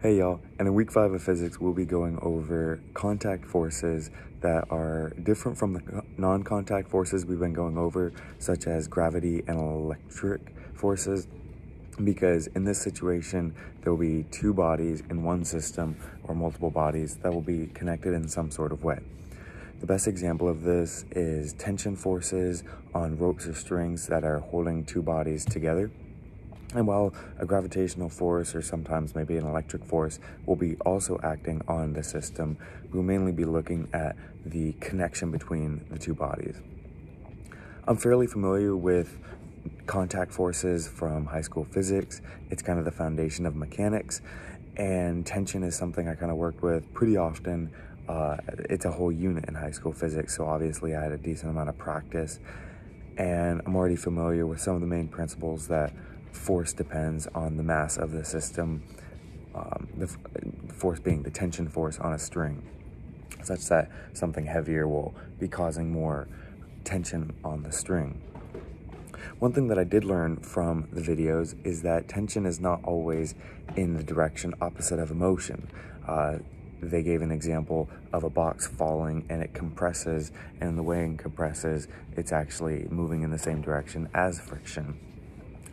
Hey y'all, and in week five of physics, we'll be going over contact forces that are different from the non contact forces we've been going over, such as gravity and electric forces. Because in this situation, there will be two bodies in one system or multiple bodies that will be connected in some sort of way. The best example of this is tension forces on ropes or strings that are holding two bodies together. And while a gravitational force or sometimes maybe an electric force will be also acting on the system, we'll mainly be looking at the connection between the two bodies. I'm fairly familiar with contact forces from high school physics. It's kind of the foundation of mechanics, and tension is something I kind of worked with pretty often. Uh, it's a whole unit in high school physics, so obviously I had a decent amount of practice, and I'm already familiar with some of the main principles that force depends on the mass of the system, um, the force being the tension force on a string, such that something heavier will be causing more tension on the string. One thing that I did learn from the videos is that tension is not always in the direction opposite of motion. Uh, they gave an example of a box falling and it compresses, and the way it compresses, it's actually moving in the same direction as friction.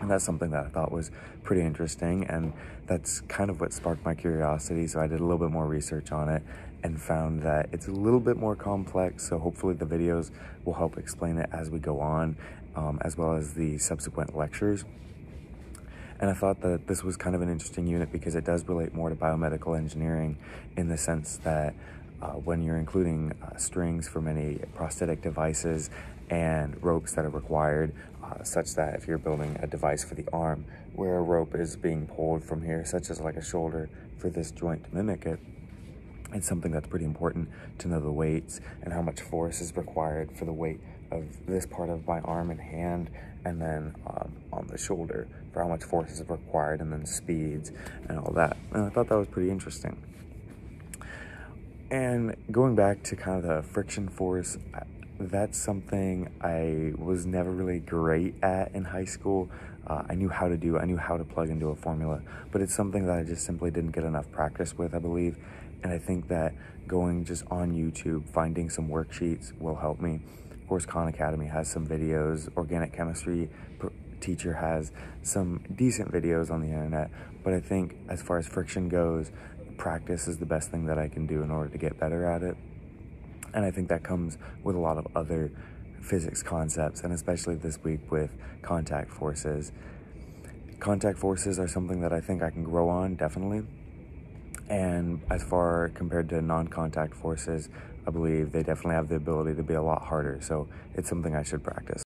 And that's something that I thought was pretty interesting. And that's kind of what sparked my curiosity. So I did a little bit more research on it and found that it's a little bit more complex. So hopefully the videos will help explain it as we go on, um, as well as the subsequent lectures. And I thought that this was kind of an interesting unit because it does relate more to biomedical engineering in the sense that uh, when you're including uh, strings for many prosthetic devices and ropes that are required, uh, such that if you're building a device for the arm where a rope is being pulled from here, such as like a shoulder for this joint to mimic it, it's something that's pretty important to know the weights and how much force is required for the weight of this part of my arm and hand, and then um, on the shoulder for how much force is required, and then speeds and all that. And I thought that was pretty interesting. And going back to kind of the friction force, that's something I was never really great at in high school. Uh, I knew how to do, I knew how to plug into a formula, but it's something that I just simply didn't get enough practice with, I believe. And I think that going just on YouTube, finding some worksheets will help me. Of course, Khan Academy has some videos, organic chemistry teacher has some decent videos on the internet, but I think as far as friction goes, practice is the best thing that I can do in order to get better at it. And I think that comes with a lot of other physics concepts, and especially this week with contact forces. Contact forces are something that I think I can grow on, definitely. And as far compared to non contact forces, I believe they definitely have the ability to be a lot harder. So it's something I should practice.